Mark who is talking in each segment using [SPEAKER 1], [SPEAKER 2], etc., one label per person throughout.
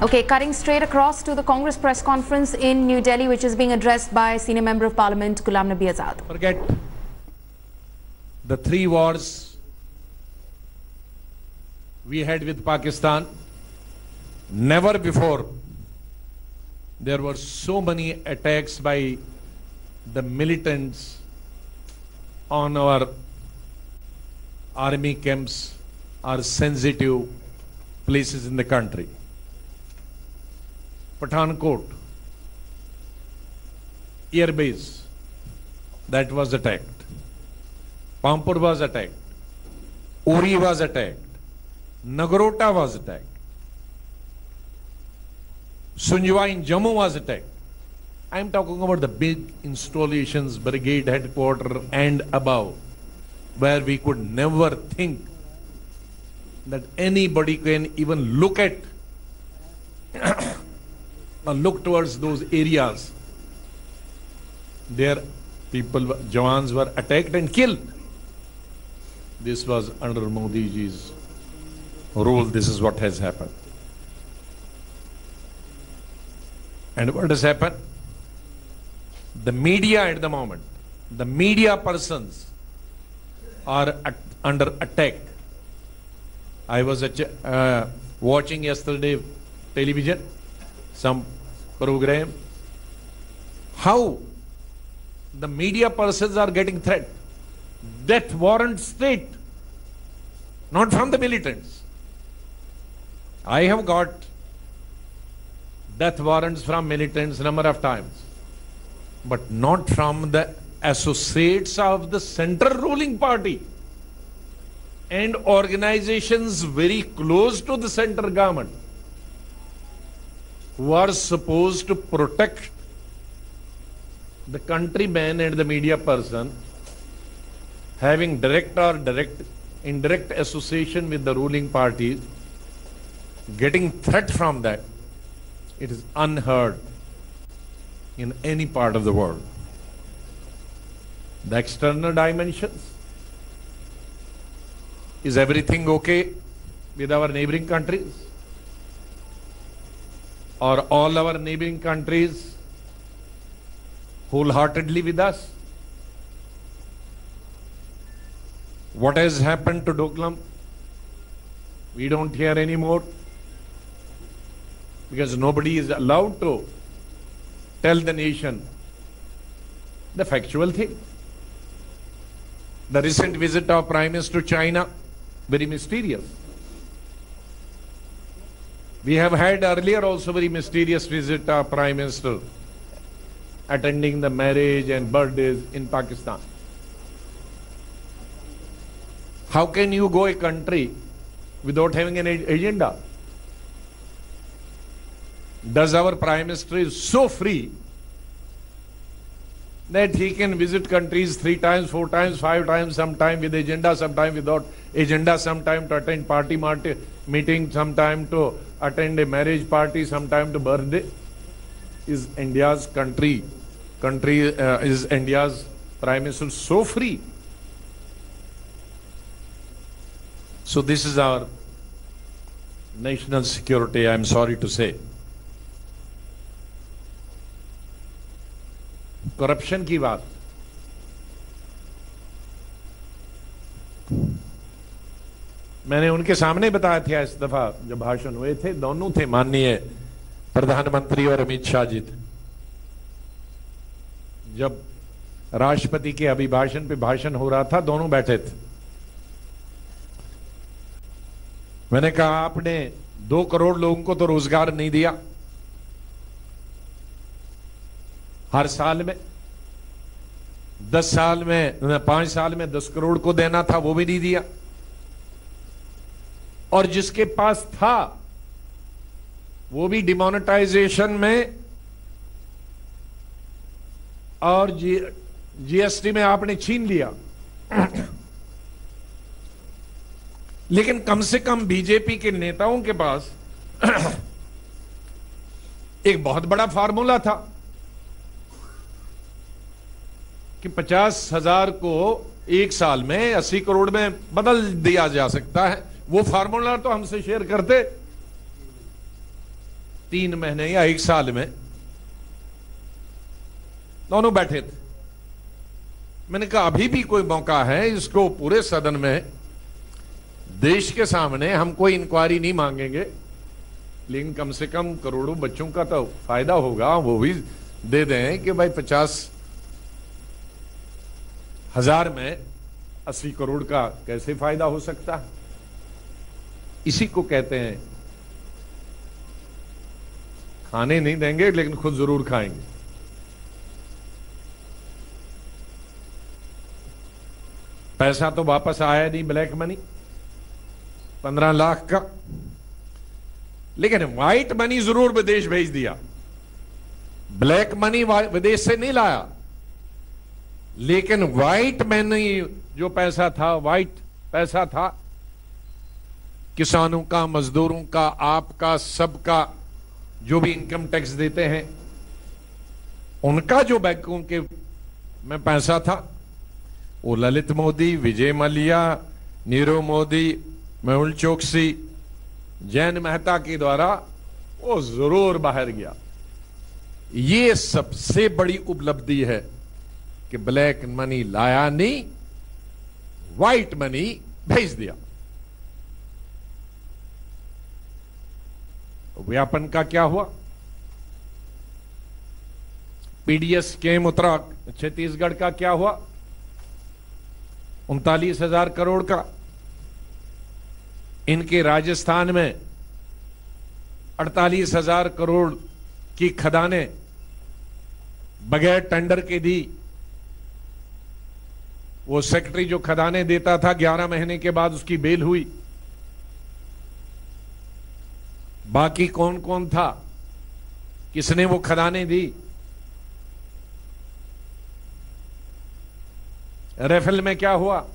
[SPEAKER 1] Okay, cutting straight across to the Congress press conference in New Delhi, which is being addressed by Senior Member of Parliament Ghulam Nabi Azad.
[SPEAKER 2] Forget the three wars we had with Pakistan. Never before there were so many attacks by the militants on our army camps, our sensitive places in the country. Pathankot, air base, that was attacked. Pampur was attacked. Uri was attacked. Nagrota was attacked. Sunjwa in Jammu was attacked. I am talking about the big installations, brigade headquarters and above, where we could never think that anybody can even look at look towards those areas. There, people, Jawans were attacked and killed. This was under Modi ji's rule. This is what has happened. And what has happened? The media at the moment, the media persons are at, under attack. I was uh, watching yesterday television, some program. How the media persons are getting threat. Death warrant state, not from the militants. I have got death warrants from militants number of times, but not from the associates of the center ruling party and organizations very close to the center government who are supposed to protect the countryman and the media person having direct or direct indirect association with the ruling party getting threat from that it is unheard in any part of the world. The external dimensions is everything okay with our neighboring countries or all our neighboring countries wholeheartedly with us what has happened to Doklam we don't hear anymore because nobody is allowed to tell the nation the factual thing. The recent visit of Prime Minister to China, very mysterious. We have had earlier also very mysterious visit of Prime Minister attending the marriage and birthdays in Pakistan. How can you go a country without having an agenda? Does our Prime Minister is so free that he can visit countries three times, four times, five times, sometime with agenda, sometime without agenda, sometime to attend party meeting, sometime to attend a marriage party, sometime to birthday? Is India's country, country uh, is India's Prime Minister so free? So this is our national security, I'm sorry to say. Corruption की बात। मैंने उनके सामने बताया था इस दफ़ा, जब भाषण हुए थे, दोनों थे माननीय प्रधानमंत्री और अमित शाह जी थे। जब राष्ट्रपति के अभिभाषण पे भाषण हो रहा था, दोनों बैठे थे। मैंने कहा, आपने दो करोड़ लोगों को तो रोज़गार नहीं दिया। हर साल में दस साल में, पाँच साल में दस करोड़ को देना था, वो भी नहीं दिया। और जिसके पास था, वो भी डिमोनेटाइजेशन में। और जी जीएसटी में आपने छीन लिया। लेकिन कम से कम बीजेपी के नेताओं के पास एक बहुत बड़ा फार्मूला था। कि पचास हज़ार को एक साल में, अस्सी करोड़ में बदल दिया जा सकता है। वो फार्मूला तो हमसे शेयर करते। तीन महीने या एक साल में। दोनों बैठे थे। मैंने कहा, अभी भी कोई मौका है इसको पूरे सदन में? देश के सामने हम कोई इंक्वायरी नहीं मांगेंगे। लेकिन कम से कम करोड़ों बच्चों का तो फ़ायदा होगा। वो भी दे दें कि भाई पचास हज़ार में अस्सी करोड़ का कैसे फ़ायदा हो सकता? है इसी को कहते हैं, खाने नहीं देंगे, लेकिन खुद ज़रूर खाएँगे। पैसा तो वापस आया नहीं, ब्लैक मनी, पंद्रह लाख का। लेकिन व्हाइट मनी ज़रूर विदेश भेज दिया। ब्लैक मनी विदेश से नहीं लाया। लेकिन व्हाइट मनी जो पैसा था व्हाइट पैसा था, किसानों का, मजदूरों का, आपका, सबका, जो भी इनकम टैक्स देते हैं, उनका जो बैंकों के में पैसा था, वो ललित मोदी, विजय मलिया नीरव मोदी, मेहुल चौकसी, जैन मेहता के द्वारा वो ज़रूर बाहर गया। ये सबसे बड़ी उपलब्धि है। कि ब्लैक मनी लाया नहीं, व्हाइट मनी भेज दिया। व्यापन का क्या हुआ? पीडीएस स्कीम उत्तरा छत्तीसगढ़ का क्या हुआ? उनतालीस हज़ार करोड़ का। इनके राजस्थान में अड़तालीस हज़ार करोड़ की खदानें बगैर टेंडर के दी। वो सेक्रेटरी जो खदाने देता था, ग्यारह महीने के बाद उसकी बेल हुई। बाकी कौन कौन था? किसने वो खदाने दी? रेफेल में क्या हुआ?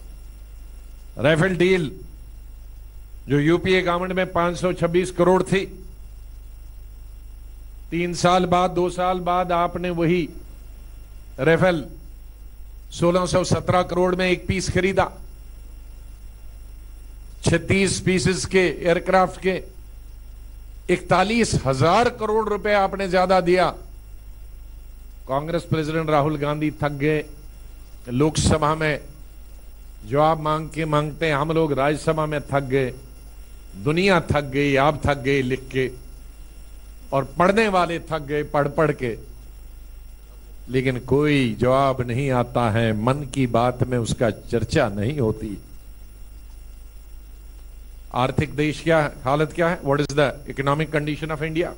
[SPEAKER 2] रेफेल डील, जो यूपीए गवर्नमेंट में 526 करोड़ थी। तीन साल बाद, दो साल बाद आपने वही रेफेल 1617 करोड़ में एक पीस खरीदा। 36 पीसेस के एयरक्राफ्ट के इकतालीस हज़ार करोड़ रुपए आपने ज़्यादा दिया। कांग्रेस प्रेसिडेंट राहुल गांधी थक गए। लोकसभा में जवाब मांग के मांगते हैं, हम लोग राज्यसभा में थक गए। दुनिया थक गई, आप थक गए लिख के। और पढ़ने वाले थक गए पढ़ पढ़ के। लेकिन कोई जवाब नहीं आता है, मन की बात में उसका चर्चा नहीं होती। आर्थिक देश क्या, हालत क्या है? What is the economic condition of India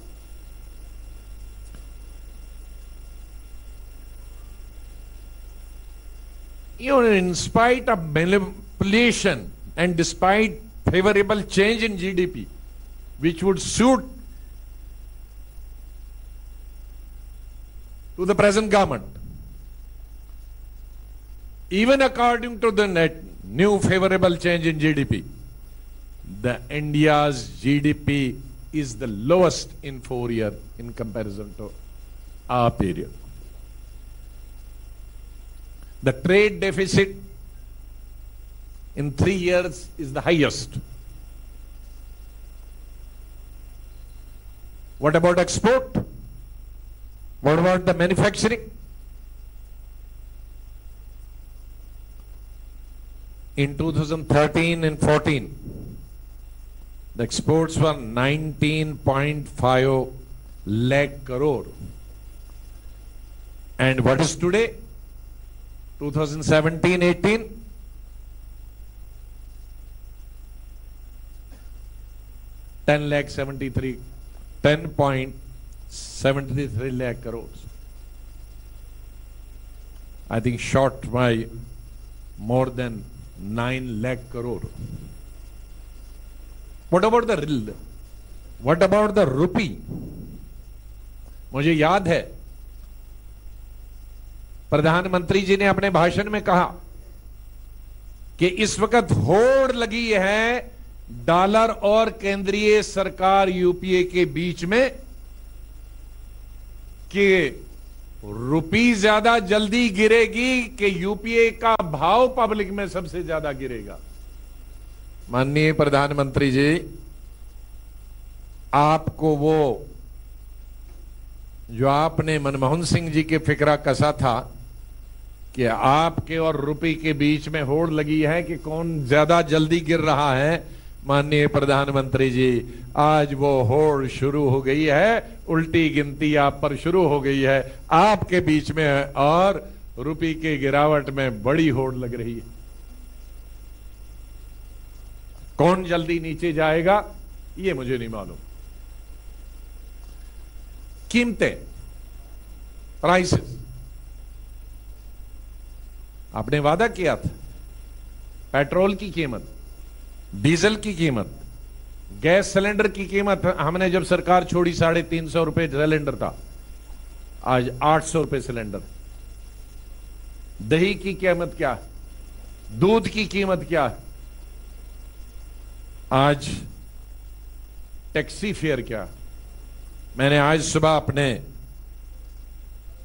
[SPEAKER 2] in spite of manipulation and despite favourable change in GDP which would suit to the present government, even according to the net new favorable change in GDP, the India's GDP is the lowest in four years in comparison to our period. The trade deficit in three years is the highest. What about export? What about the manufacturing? In 2013 and 14, the exports were 19.5 lakh crore. And what is today? 2017 18 10 lakh 73 lakh crores i think short by more than 9 lakh crore what about the rill what about the rupee मुझे याद है प्रधानमंत्री जी ने अपने भाषण में कहा कि इस वक्त होड़ लगी है डॉलर और केंद्रीय सरकार यूपीए के बीच में कि रुपी ज़्यादा जल्दी गिरेगी कि यूपीए का भाव पब्लिक में सबसे ज़्यादा गिरेगा? माननीय प्रधानमंत्री जी, आपको वो, जो आपने मनमोहन सिंह जी के फिक्रा कसा था कि आपके और रुपी के बीच में होड़ लगी है कि कौन ज़्यादा जल्दी गिर रहा है माननीय प्रधानमंत्री जी, आज वो होड़ शुरू हो गई है, उल्टी गिनती आप पर शुरू हो गई है। आपके बीच में है और रुपी के गिरावट में बड़ी होड़ लग रही है। कौन जल्दी नीचे जाएगा, ये मुझे नहीं मालूम। कीमतें प्राइसेस आपने वादा किया था, पेट्रोल की कीमत। डीजल की कीमत, गैस सिलेंडर की कीमत, हमने जब सरकार छोड़ी साढ़े तीन सौ रुपए सिलेंडर था, आज आठ सौ रुपए सिलेंडर। दही की कीमत क्या दूध की कीमत क्या आज टैक्सी फेयर क्या मैंने आज सुबह अपने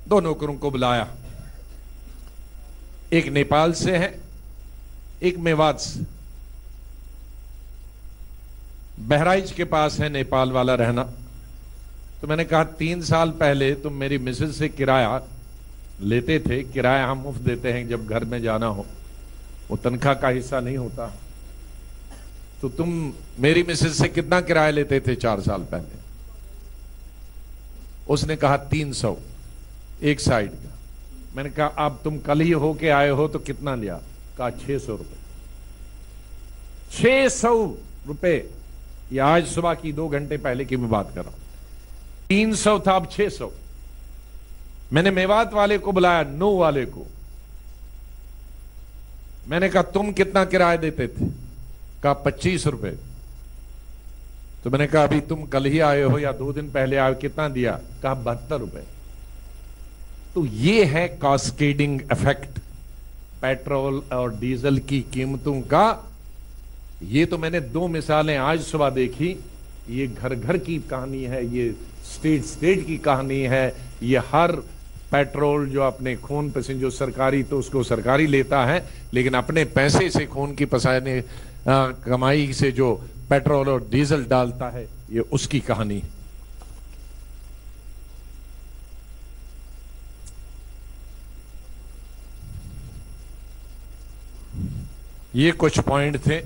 [SPEAKER 2] दो नौकरों को बुलाया। एक नेपाल से है, एक मेवात से। बहराइच के पास है नेपाल वाला रहना। तो मैंने कहा, तीन साल पहले तुम मेरी मिसेज से किराया लेते थे, किराया हम मुफ़्त देते हैं जब घर में जाना हो। वो तनख्वाह का हिस्सा नहीं होता। तो तुम मेरी मिसेज से कितना किराया लेते थे चार साल पहले? उसने कहा, तीन सौ, एक साइड का। मैंने कहा, अब तुम कल ही होके आए हो तो कितना लिया? कहा, छह सौ रुपये छह सौ रुपए ये आज सुबह की दो घंटे पहले की मैं बात कर रहा हूँ। तीन सौ था, अब छह सौ। मैंने मेवात वाले को बुलाया, नो वाले को। मैंने कहा, तुम कितना किराया देते थे? कहा, पच्चीस रुपए। तो मैंने कहा, अभी तुम कल ही आए हो या दो दिन पहले आए कितना दिया? कहा, बहत्तर रुपए। तो ये है कास्केडिंग इफ़ेक्ट पेट्रोल और डीजल की कीमतों का ये तो मैंने दो मिसालें आज सुबह देखी। ये घर घर की कहानी है, ये स्टेट स्टेट की कहानी है। ये हर पेट्रोल जो अपने खून पसीन जो सरकारी तो उसको सरकारी लेता है, लेकिन अपने पैसे से खून की पसाने कमाई से जो पेट्रोल और डीजल डालता है, ये उसकी कहानी। ये कुछ पॉइंट थे।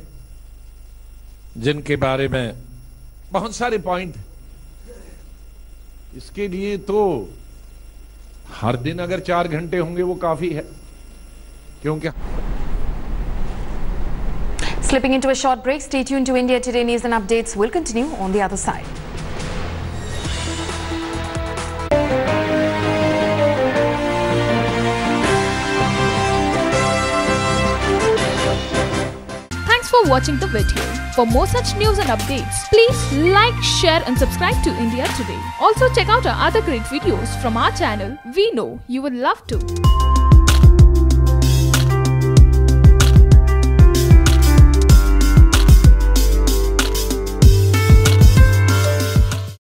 [SPEAKER 2] जिनके बारे में बहुत सारे पॉइंट इसके लिए तो हर दिन अगर चार घंटे होंगे वो काफ़ी है क्योंकि
[SPEAKER 1] Slipping into a short break, stay tuned to India Today News and Updates. will continue on the other side.
[SPEAKER 3] Watching the video. For more such news and updates, please like, share and subscribe to India Today. Also check out our other great videos from our channel. We know you will love to.